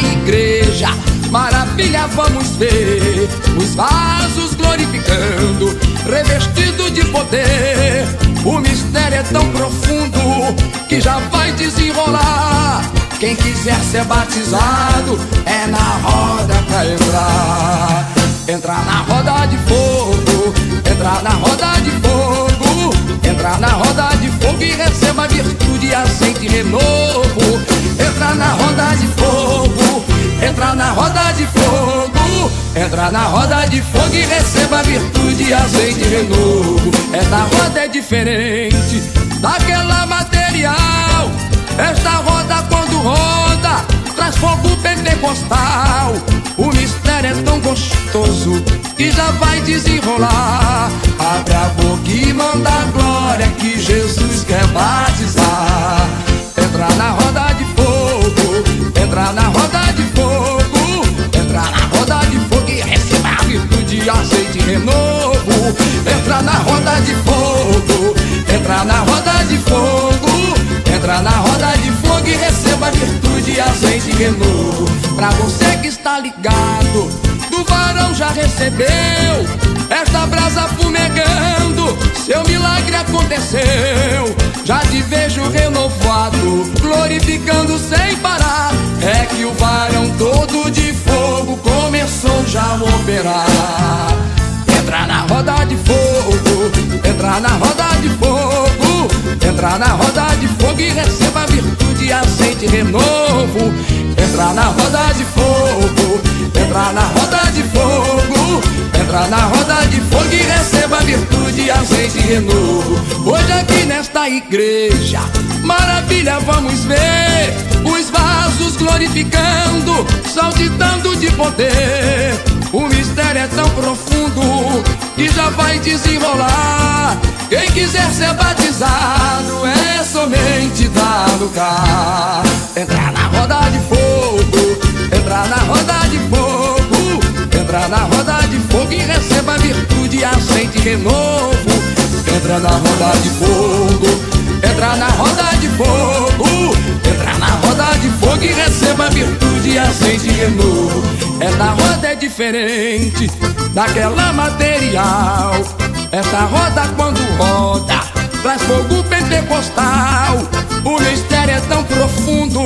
igreja. Maravilha, vamos ver os vasos glorificando, revestido de poder. O mistério é tão profundo que já vai desenrolar. Quem quiser ser batizado é na roda pra entrar. Entrar na roda de fogo, entrar na roda de fogo, entrar na roda de fogo e receba virtude, e renovo. Fogo, entrar na roda de fogo e receba virtude, azeite e renovo. Esta roda é diferente daquela material. Esta roda quando roda traz fogo pentecostal. O mistério é tão gostoso que já vai desenrolar. Abre a e receba a virtude, azeite renovo. Pra você que está ligado, do varão já recebeu esta brasa fumegando, seu milagre aconteceu. Já te vejo renovado, glorificando sem parar. É que o varão todo de fogo começou já a operar. Entra na roda de fogo, entra na roda de fogo, entra na roda de fogo e receba a virtude, azeite e renovo. Entra na roda de fogo, entra na roda de fogo, entra na roda de fogo e receba a virtude, azeite e renovo. Hoje aqui nesta igreja, maravilha, vamos ver os vasos glorificando, saltitando de poder. O mistério é tão profundo que já vai desenrolar. Quem quiser ser batizado somente dado cá. Entrar na roda de fogo, entrar na roda de fogo, entrar na roda de fogo e receba a virtude, azeite e renovo. Entra na roda de fogo, entra na roda de fogo, entra na roda de fogo e receba a virtude, azeite e renovo. Esta roda é diferente daquela material. Esta roda quando roda traz fogo pentecostal. O mistério é tão profundo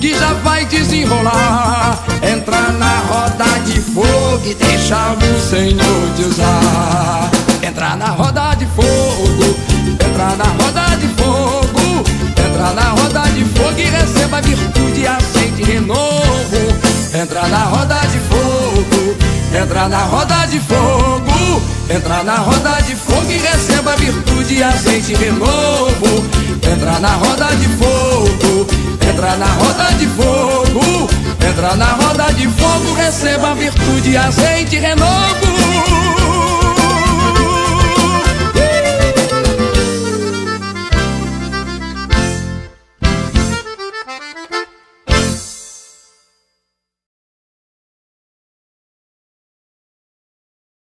que já vai desenrolar. Entra na roda de fogo e deixa o Senhor te usar. Entra na roda de fogo, entra na roda de fogo, entra na roda de fogo e receba virtude, aceite renovo. Entra na roda de fogo, entra na roda de fogo, entra na roda de fogo e receba virtude, azeite renovo. Entra na roda de fogo, entra na roda de fogo, entra na roda de fogo, receba virtude, azeite renovo.